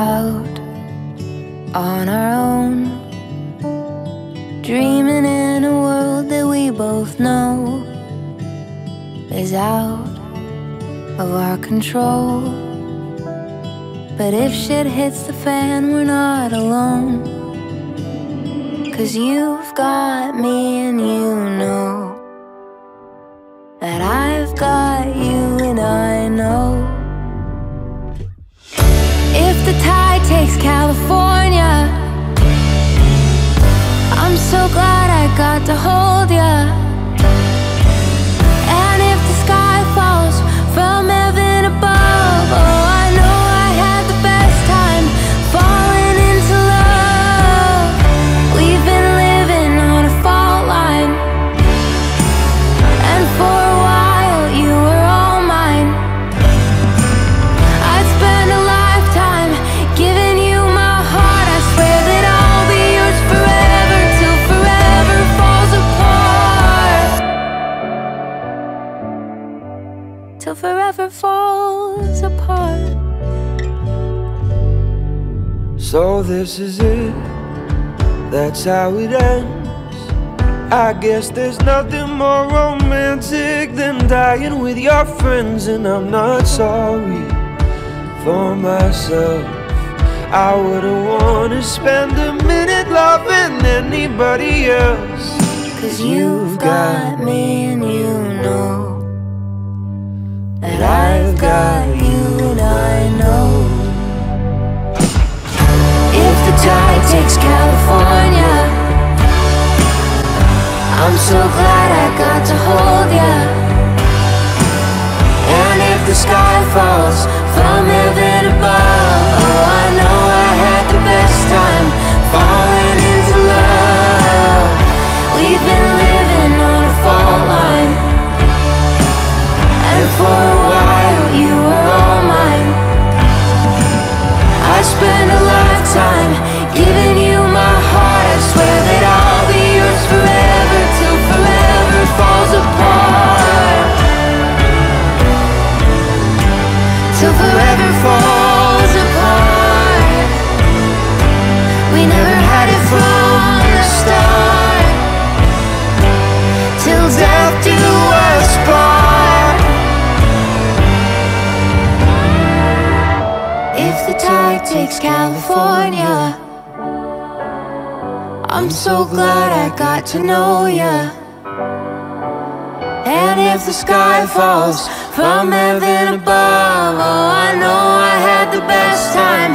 out on our own, dreaming in a world that we both know is out of our control. But if shit hits the fan, we're not alone. Cause you've got me and you know To hold forever falls apart. So this is it, that's how it ends. I guess there's nothing more romantic than dying with your friends, and I'm not sorry for myself. I wouldn't wanna spend a minute loving anybody else. Cause you've got me and you know that I've got you and I know. If the tide takes California, I'm so glad I got to hold ya. And if the sky falls takes California, I'm so glad I got to know ya. And if the sky falls from heaven above, oh, I know I had the best time